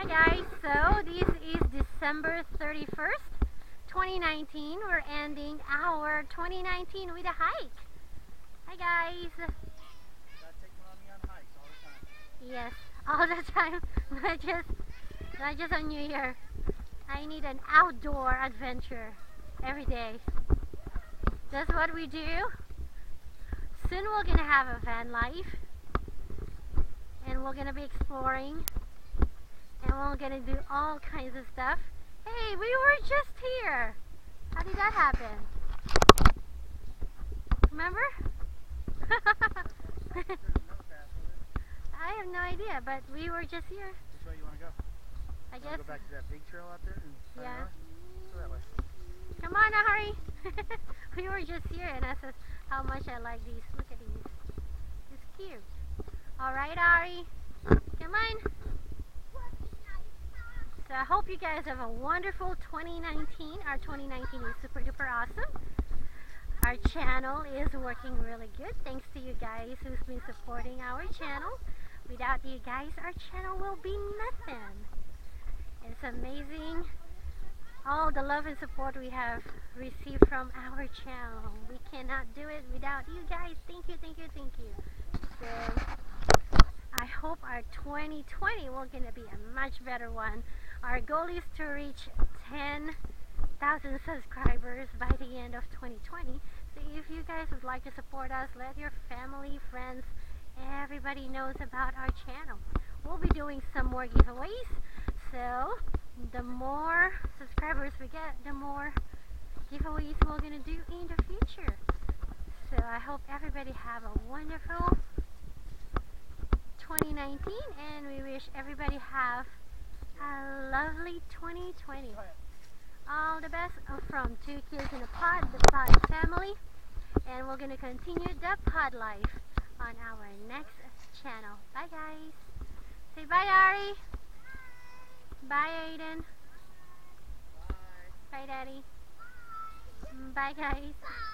Hi guys, so this is December 31st, 2019. We're ending our 2019 with a hike. Hi guys. Yes, all the time. Not just, not just on New Year. I need an outdoor adventure every day. That's what we do. Soon we're gonna have a van life, and we're gonna be exploring, we're gonna do all kinds of stuff. Hey, we were just here. How did that happen? Remember? I have no idea, but we were just here. Which way you want to go? I Wanna guess. Go back to that big trail out there and Yeah. Go that way. Come on, hurry. we were just here, and I said how much I like these. Look at these. It's cute. All right, Ari. Come on. I hope you guys have a wonderful 2019. Our 2019 is super duper awesome. Our channel is working really good thanks to you guys who's been supporting our channel. Without you guys, our channel will be nothing. It's amazing all the love and support we have received from our channel. We cannot do it without you guys. Thank you, thank you, thank you. So I hope our 2020 will gonna be a much better one. Our goal is to reach 10,000 subscribers by the end of 2020. So if you guys would like to support us, let your family, friends, everybody knows about our channel. We'll be doing some more giveaways. So the more subscribers we get, the more giveaways we're gonna do in the future. So I hope everybody have a wonderful 2019 and we wish everybody have a lovely 2020. All the best uh, from Two Kids in a Pod, the Pod family. And we're gonna continue the pod life on our next channel. Bye guys. Say bye Ari. Bye, Aiden. Bye. Bye, Daddy. Bye, guys.